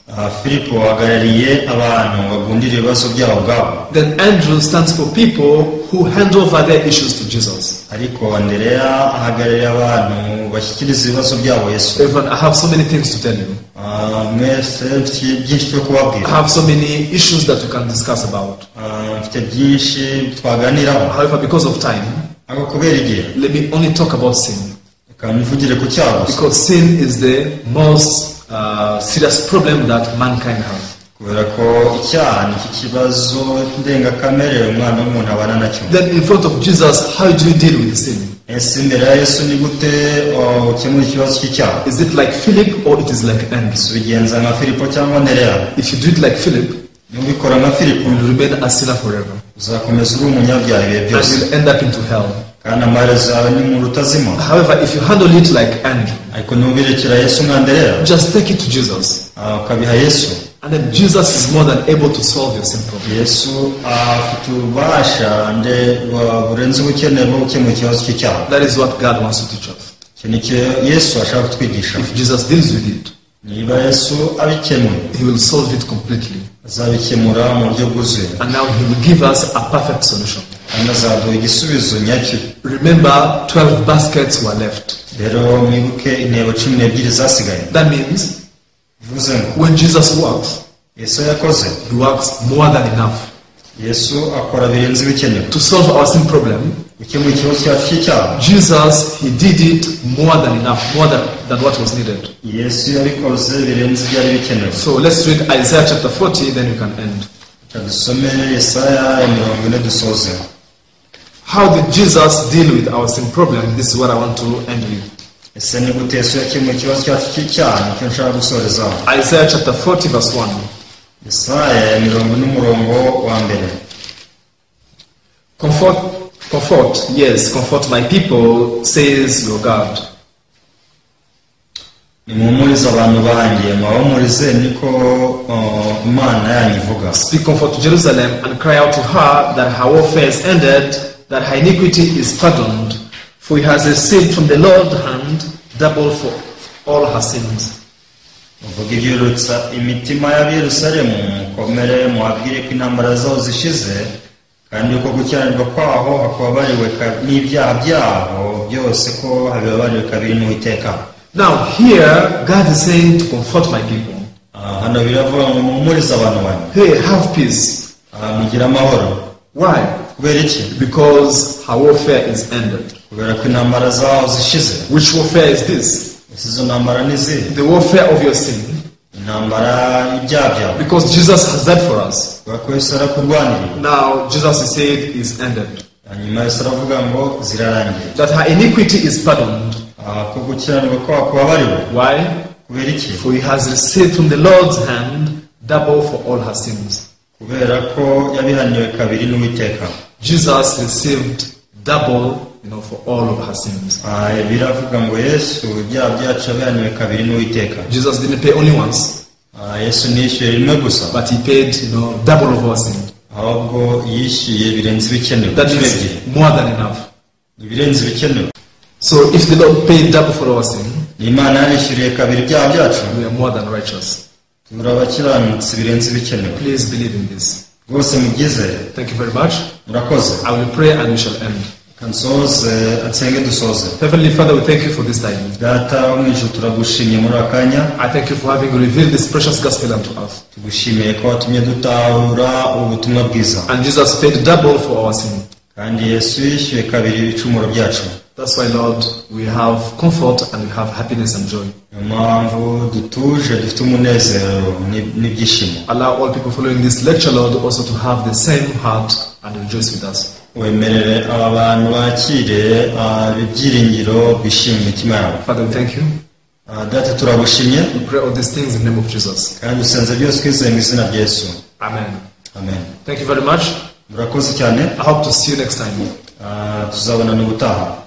Filipo ahagarariye abantu bagundira ibibazo byabo ubwabo Then Andrew stands for people who hand over their issues to Jesus. ariko andereya ahagarariye abantu bashyikiriza ibibazo byabo yesu I have so many things to tell you. Ah, mwese mfite byinshi byo I have so many issues that we can discuss about. Ah, mfite byinshi twaganiraho However, because of time, ariko kubera igihe let me only talk about sin. reka mvugire ku cyaha gusa Because sin is the most Uh, serious problem that mankind has. kubera ko icyaha ni iki kibazo ndengakamere umwana w'umuntu abana nacyo Then, in front of Jesus, how do you deal with sin? ese imbere ya yesu ni gute ukemura ikibazo cy'icyaha Is it like Philip or it is like Andrew? ubigenza nka filipo cyangwa nereya If you do it like Philip, niba ubikora nka filipo you will remain a sinner forever. uzakomeza uri umunyabyaha ibihe And you'll end up into hell. Kandi amaherezo yawe ni mu rutazima However, if you handle it like Andrew, ariko nubirekera yesu nka ndereya just take it to Jesus. ah, And then Jesus is more than able to solve your sin problem. yesu afite ububasha nde bu- burenze ubukene bwo gukemura ikibazo cy'icyaha That is what God wants to teach us. icyo ni cyo yesu ashaka If Jesus deals with it, niba yesu abikemuye He will solve it completely. azabikemura mu buryo bwuzuye And now He will give us a perfect solution. Igisubizo nyacyo Remember, 12 baskets were left. rero mwibuke intebo cumi n'ebyiri zasigaye That means bivuze ngo when Jesus works, yesu yakoze He works more than enough yesu akora birenze ibikenewe to solve our sin problem. gukemura ikibazo cyacu cy'icyaha Jesus, He did it more than enough, more than, than what was needed. yesu yabikoze birenze ibyari bikenewe So let's read Isaiah chapter 40, then we can end. dusome yesaya mirongo ine dusoze How did Jesus deal with our sin problem? This is what I want to end with. ese ni gute yesu yakemuye ikibazo cyacu cy'icyaha nicyo nshaka gusorezaho Isaiah chapter 40, verse 1. yesaya mirongo ine umurongo wa mbere Comfort, comfort, yes, comfort my people, says your God. nimuhumurize abantu banjye mwabamurize niko imana yanyu ivuga Speak comfort to Jerusalem and cry out to her that her warfare is ended, that her iniquity is pardoned, for he has received from the Lord's hand double for all her sins. uvuga ibyurutsa imitima y'abiyerusalemu mukomere muhabwire ko intambara zaho zishize kandi uko gukiranirwa kwaho n'ibyaha byose ko habibabariwe kabiri n'uwiteka Now, here, God is saying to comfort my people. Ah, hano biravuga ngo muhumurize abantu banyu Hey, have peace. Ah, mugire amahoro Why? Kubera iki Because her warfare is ended. kubera ko intambara zaho zishize Which warfare is this? izo ntambara ni izihe The warfare of your sin. intambara y'ibyaha byawe Because Jesus has died for us. kubera ko yesu arakurwaniriye Now, Jesus is said is ended. hanyuma yesu aravuga ngo zirarangiye That her iniquity is pardoned. Ah, ko gukiranirwa kwaho kubabariwe Why? kubera iki For he has received from the Lord's hand double for all her sins. kubera ko yabihaniwe kabiri n'uwiteka Jesus received double, you know, for all of her sins. Ah, biravuga ngo yesu ibyaha byacu yabihaniwe kabiri n'uwiteka Jesus didn't pay only once, Ah, yesu ntiyishyuye rimwe gusa but he paid, you know, double of our sin. ahubwo yishyuye birenze ibikenewe That inshuro is ebyiri more than enough. ibirenze ibikenewe So if the Lord paid double for our sin, imana yanishyuriye kabiri ibyaha byacu we are more than righteous. turi abakiranutsi birenze ibikenewe Please believe in this. rwose mubyizere Thank you very much. Murakoze I will pray and we shall end. kansoze ansenge dusoze Heavenly Father, we thank you for this time. data wo mu ijuru turagushimye muri aka kanya I thank you for having revealed this precious gospel unto us. tugushimiye ko watumye dutahura ubutumwa bwiza And Jesus paid double for our sin. kandi yesu yishyuye kabiri ibicumuro byacu That's why, Lord, we have comfort and we have happiness and joy. niyo mpamvu dutuje dufite umunezero ni- n'ibyishimo Allow all people following this lecture, Lord, also to have the same heart and rejoice with us. wemerere aba bantu bakire ibyiringiro bishima imitima yabo Father, we thank you. Ah, data turagushimye We pray all these things in the name of Jesus. kandi usenze byose twizeye mu izina rya yesu Amen. amen Thank you very much. murakoze cyane I hope to see you next time. Ah, tuzabonana ubutaha